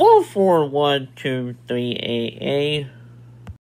four four one two three eight eight.